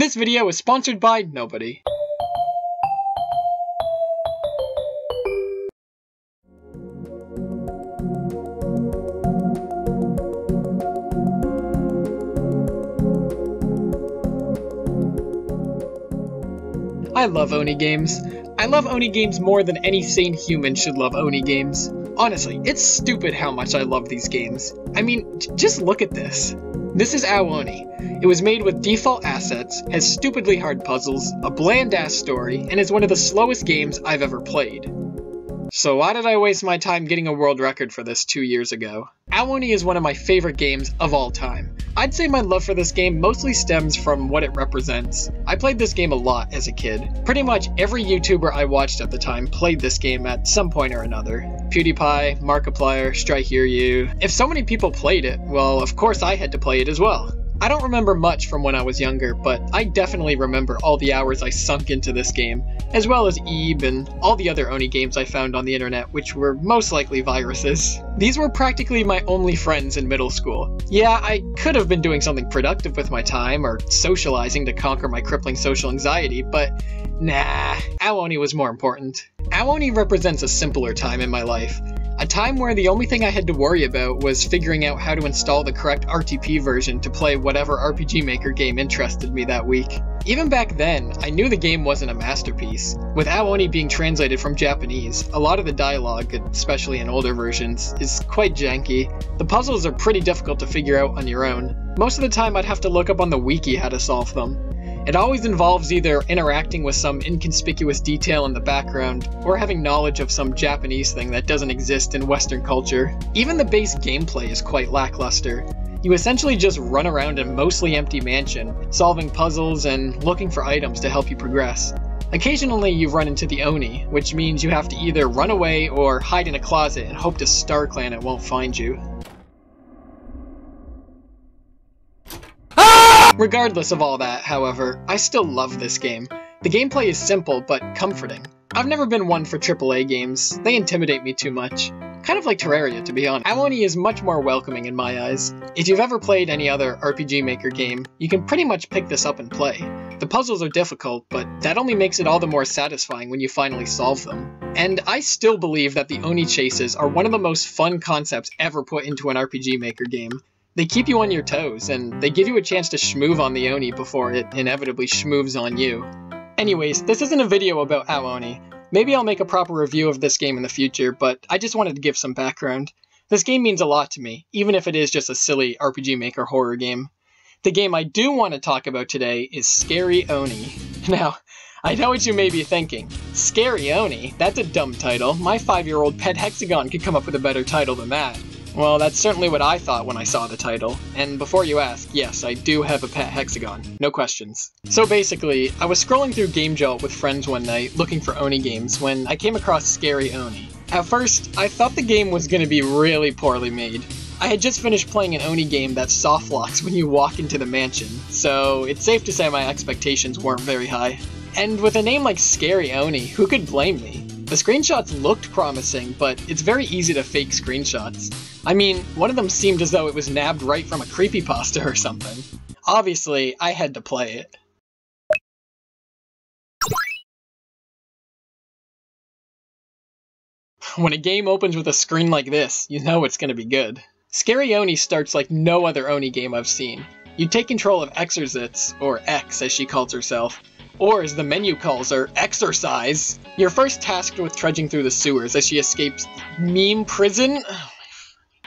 This video is sponsored by nobody. I love Oni games. I love Oni games more than any sane human should love Oni games. Honestly, it's stupid how much I love these games. I mean, just look at this. This is Ao Oni. It was made with default assets, has stupidly hard puzzles, a bland ass story, and is one of the slowest games I've ever played. So why did I waste my time getting a world record for this two years ago? Ao Oni is one of my favorite games of all time. I'd say my love for this game mostly stems from what it represents. I played this game a lot as a kid. Pretty much every YouTuber I watched at the time played this game at some point or another. PewDiePie, Markiplier, Strike If so many people played it, well, of course I had to play it as well. I don't remember much from when I was younger, but I definitely remember all the hours I sunk into this game, as well as Ib and all the other Oni games I found on the internet, which were most likely viruses. These were practically my only friends in middle school. Yeah, I could have been doing something productive with my time, or socializing to conquer my crippling social anxiety, but nah, Ao Oni was more important. Ao Oni represents a simpler time in my life, a time where the only thing I had to worry about was figuring out how to install the correct RTP version to play whatever RPG Maker game interested me that week. Even back then, I knew the game wasn't a masterpiece. With Ao Oni being translated from Japanese, a lot of the dialogue, especially in older versions, is quite janky. The puzzles are pretty difficult to figure out on your own. Most of the time I'd have to look up on the wiki how to solve them. It always involves either interacting with some inconspicuous detail in the background, or having knowledge of some Japanese thing that doesn't exist in Western culture. Even the base gameplay is quite lackluster. You essentially just run around a mostly empty mansion, solving puzzles and looking for items to help you progress. Occasionally you run into the Oni, which means you have to either run away or hide in a closet and hope to StarClan it won't find you. Regardless of all that, however, I still love this game. The gameplay is simple but comforting. I've never been one for AAA games, they intimidate me too much. Kind of like Terraria, to be honest. Ao Oni is much more welcoming in my eyes. If you've ever played any other RPG Maker game, you can pretty much pick this up and play. The puzzles are difficult, but that only makes it all the more satisfying when you finally solve them. And I still believe that the Oni chases are one of the most fun concepts ever put into an RPG Maker game. They keep you on your toes, and they give you a chance to schmoove on the Oni before it inevitably schmooves on you. Anyways, this isn't a video about Ao Oni. Maybe I'll make a proper review of this game in the future, but I just wanted to give some background. This game means a lot to me, even if it is just a silly RPG Maker horror game. The game I do want to talk about today is Scary Oni. Now, I know what you may be thinking. Scary Oni? That's a dumb title. My five-year-old pet Hexagon could come up with a better title than that. Well, that's certainly what I thought when I saw the title. And before you ask, yes, I do have a pet hexagon. No questions. So basically, I was scrolling through Game Jolt with friends one night looking for Oni games when I came across Scary Oni. At first, I thought the game was going to be really poorly made. I had just finished playing an Oni game that soft locks when you walk into the mansion, so it's safe to say my expectations weren't very high. And with a name like Scary Oni, who could blame me? The screenshots looked promising, but it's very easy to fake screenshots. I mean, one of them seemed as though it was nabbed right from a creepypasta or something. Obviously, I had to play it. When a game opens with a screen like this, you know it's gonna be good. Scary Oni starts like no other Oni game I've seen. You take control of Exerzitz, or X as she calls herself, or as the menu calls her, exercise. You're first tasked with trudging through the sewers as she escapes meme prison.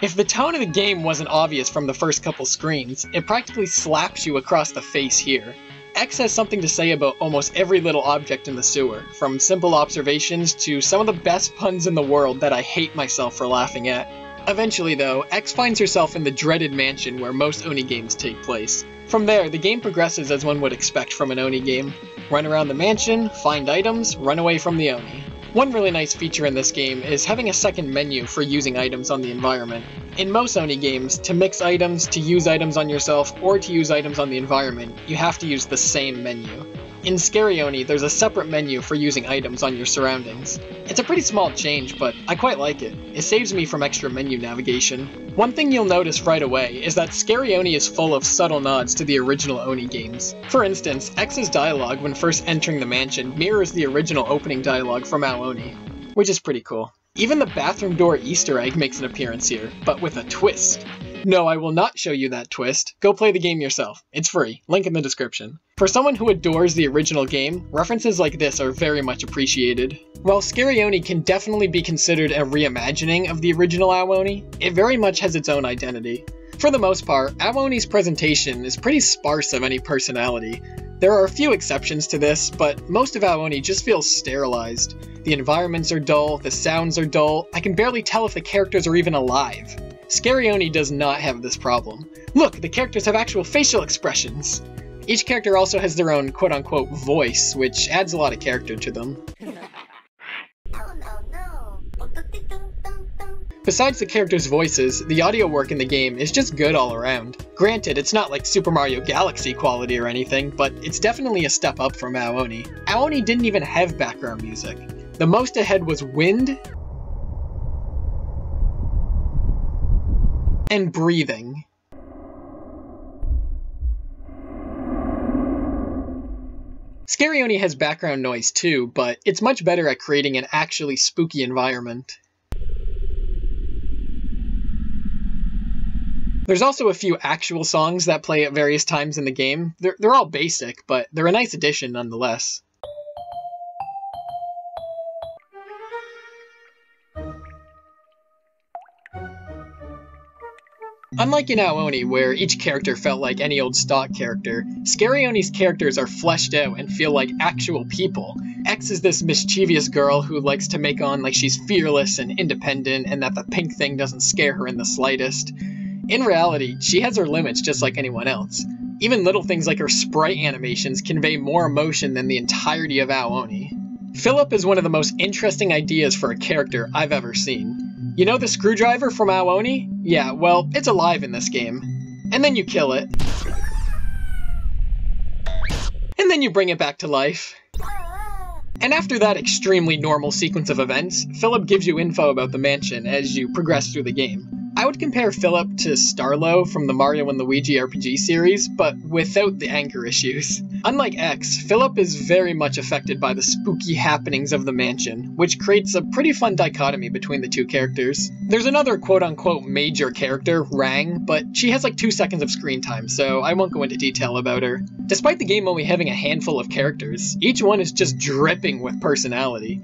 If the tone of the game wasn't obvious from the first couple screens, it practically slaps you across the face here. X has something to say about almost every little object in the sewer, from simple observations to some of the best puns in the world that I hate myself for laughing at. Eventually, though, X finds herself in the dreaded mansion where most Oni games take place. From there, the game progresses as one would expect from an Oni game. Run around the mansion, find items, run away from the Oni. One really nice feature in this game is having a second menu for using items on the environment. In most Oni games, to mix items, to use items on yourself, or to use items on the environment, you have to use the same menu. In Scary Oni, there's a separate menu for using items on your surroundings. It's a pretty small change, but I quite like it. It saves me from extra menu navigation. One thing you'll notice right away is that Scary Oni is full of subtle nods to the original Oni games. For instance, X's dialogue when first entering the mansion mirrors the original opening dialogue from Ao Oni, which is pretty cool. Even the bathroom door Easter egg makes an appearance here, but with a twist. No, I will not show you that twist. Go play the game yourself. It's free. Link in the description. For someone who adores the original game, references like this are very much appreciated. While Scary Oni can definitely be considered a reimagining of the original Ao Oni, it very much has its own identity. For the most part, Ao Oni's presentation is pretty sparse of any personality. There are a few exceptions to this, but most of Ao Oni just feels sterilized. The environments are dull, the sounds are dull, I can barely tell if the characters are even alive. Scary Oni does not have this problem. Look, the characters have actual facial expressions! Each character also has their own quote-unquote voice, which adds a lot of character to them. Besides the characters' voices, the audio work in the game is just good all around. Granted, it's not like Super Mario Galaxy quality or anything, but it's definitely a step up from Ao Oni. Aoni didn't even have background music. The most ahead was wind and breathing. Scary Oni has background noise too, but it's much better at creating an actually spooky environment. There's also a few actual songs that play at various times in the game. They're, they're all basic, but they're a nice addition nonetheless. Unlike in Ao Oni, where each character felt like any old stock character, Scary Oni's characters are fleshed out and feel like actual people. X is this mischievous girl who likes to make on like she's fearless and independent and that the pink thing doesn't scare her in the slightest. In reality, she has her limits just like anyone else. Even little things like her sprite animations convey more emotion than the entirety of Ao Oni. Philip is one of the most interesting ideas for a character I've ever seen. You know the screwdriver from Ao Oni Yeah, well, it's alive in this game. And then you kill it. And then you bring it back to life. And after that extremely normal sequence of events, Philip gives you info about the mansion as you progress through the game. I would compare Philip to Starlow from the Mario and Luigi RPG series, but without the anger issues. Unlike X, Philip is very much affected by the spooky happenings of the mansion, which creates a pretty fun dichotomy between the two characters. There's another quote unquote major character, Rang, but she has like two seconds of screen time, so I won't go into detail about her. Despite the game only having a handful of characters, each one is just dripping with personality.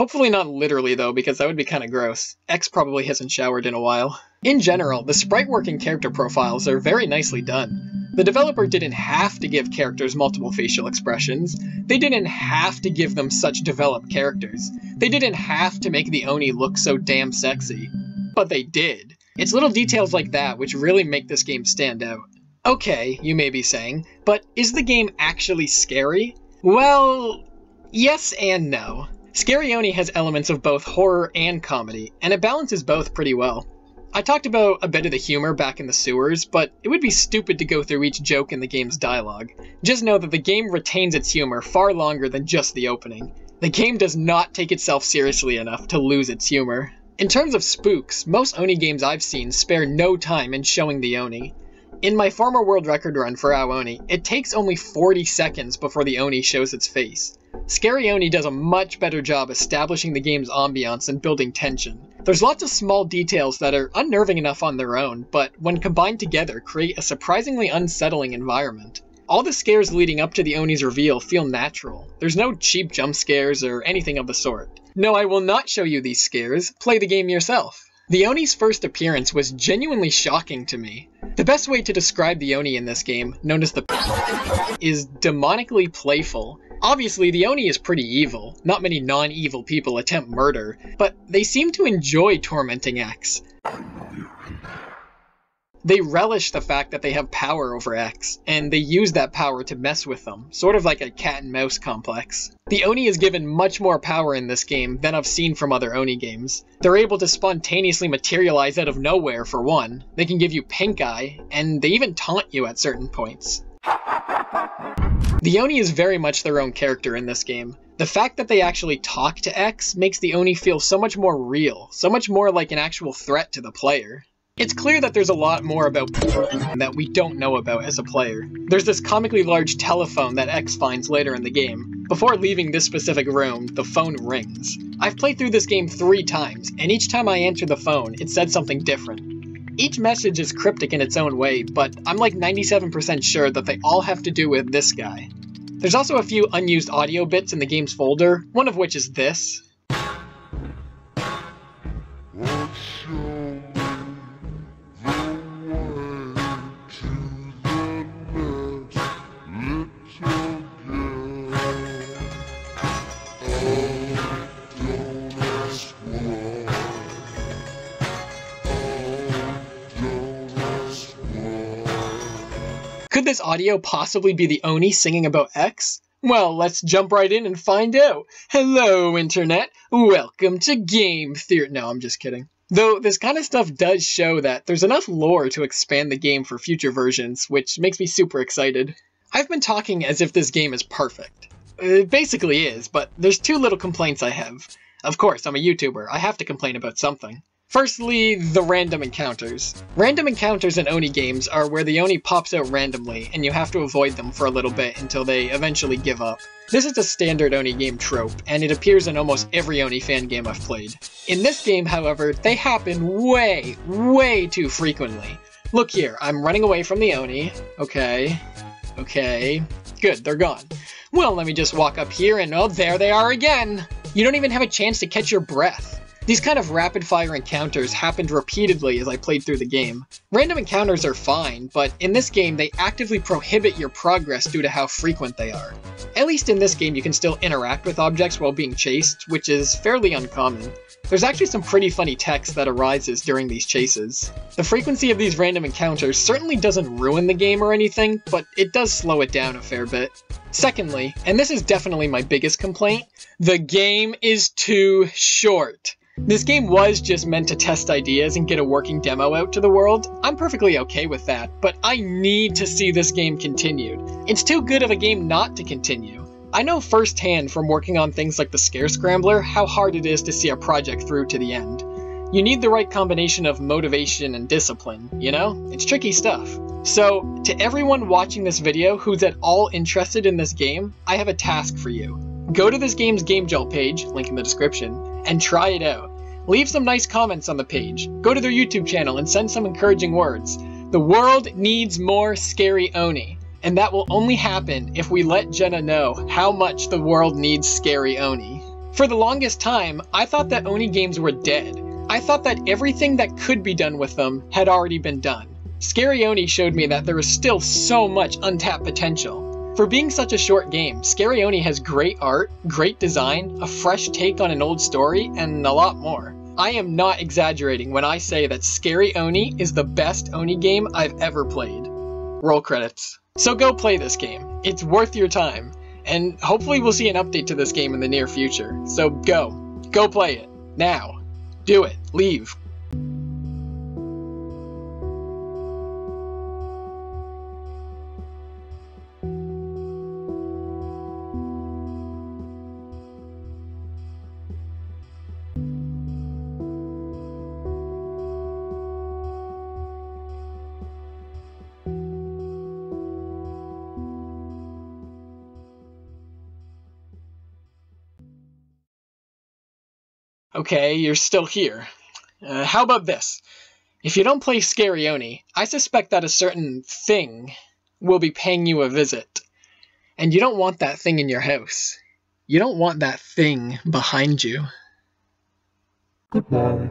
Hopefully not literally though, because that would be kinda gross. X probably hasn't showered in a while. In general, the sprite work and character profiles are very nicely done. The developer didn't have to give characters multiple facial expressions. They didn't have to give them such developed characters. They didn't have to make the Oni look so damn sexy. But they did. It's little details like that which really make this game stand out. Okay, you may be saying, but is the game actually scary? Well, yes and no. Scary Oni has elements of both horror and comedy, and it balances both pretty well. I talked about a bit of the humor back in the sewers, but it would be stupid to go through each joke in the game's dialogue. Just know that the game retains its humor far longer than just the opening. The game does not take itself seriously enough to lose its humor. In terms of spooks, most Oni games I've seen spare no time in showing the Oni. In my former world record run for Ao Oni, it takes only 40 seconds before the Oni shows its face. Scary Oni does a much better job establishing the game's ambiance and building tension. There's lots of small details that are unnerving enough on their own, but when combined together create a surprisingly unsettling environment. All the scares leading up to the Oni's reveal feel natural. There's no cheap jump scares or anything of the sort. No, I will not show you these scares. Play the game yourself. The Oni's first appearance was genuinely shocking to me. The best way to describe the Oni in this game, known as the is demonically playful. Obviously, the Oni is pretty evil. Not many non-evil people attempt murder, but they seem to enjoy tormenting X. They relish the fact that they have power over X, and they use that power to mess with them, sort of like a cat and mouse complex. The Oni is given much more power in this game than I've seen from other Oni games. They're able to spontaneously materialize out of nowhere, for one, they can give you pink eye, and they even taunt you at certain points. The Oni is very much their own character in this game. The fact that they actually talk to X makes the Oni feel so much more real, so much more like an actual threat to the player. It's clear that there's a lot more about that we don't know about as a player. There's this comically large telephone that X finds later in the game. Before leaving this specific room, the phone rings. I've played through this game three times, and each time I answer the phone, it said something different. Each message is cryptic in its own way, but I'm like 97% sure that they all have to do with this guy. There's also a few unused audio bits in the game's folder, one of which is this. Could this audio possibly be the Oni singing about X? Well, let's jump right in and find out. Hello, Internet. Welcome to Game Theory. No, I'm just kidding. Though this kind of stuff does show that there's enough lore to expand the game for future versions, which makes me super excited. I've been talking as if this game is perfect. It basically is, but there's two little complaints I have. Of course, I'm a YouTuber. I have to complain about something. Firstly, the random encounters. Random encounters in Oni games are where the Oni pops out randomly, and you have to avoid them for a little bit until they eventually give up. This is a standard Oni game trope, and it appears in almost every Oni fan game I've played. In this game, however, they happen way, way too frequently. Look here, I'm running away from the Oni. Okay. Okay. Good, they're gone. Well, let me just walk up here and oh, there they are again! You don't even have a chance to catch your breath. These kind of rapid fire encounters happened repeatedly as I played through the game. Random encounters are fine, but in this game they actively prohibit your progress due to how frequent they are. At least in this game you can still interact with objects while being chased, which is fairly uncommon. There's actually some pretty funny text that arises during these chases. The frequency of these random encounters certainly doesn't ruin the game or anything, but it does slow it down a fair bit. Secondly, and this is definitely my biggest complaint, the game is too short. This game was just meant to test ideas and get a working demo out to the world. I'm perfectly okay with that, but I need to see this game continued. It's too good of a game not to continue. I know firsthand from working on things like the Scare Scrambler how hard it is to see a project through to the end. You need the right combination of motivation and discipline, you know? It's tricky stuff. So, to everyone watching this video who's at all interested in this game, I have a task for you. Go to this game's Game Jolt page, link in the description, and try it out. Leave some nice comments on the page. Go to their YouTube channel and send some encouraging words. The world needs more Scary Oni, and that will only happen if we let Jenna know how much the world needs Scary Oni. For the longest time, I thought that Oni games were dead. I thought that everything that could be done with them had already been done. Scary Oni showed me that there is still so much untapped potential. For being such a short game, Scary Oni has great art, great design, a fresh take on an old story, and a lot more. I am not exaggerating when I say that Scary Oni is the best Oni game I've ever played. Roll credits. So go play this game. It's worth your time. And hopefully we'll see an update to this game in the near future. So go. Go play it. Now. Do it. Leave. Okay, you're still here. Uh, how about this? If you don't play Scary Oni, I suspect that a certain thing will be paying you a visit. And you don't want that thing in your house. You don't want that thing behind you. Goodbye.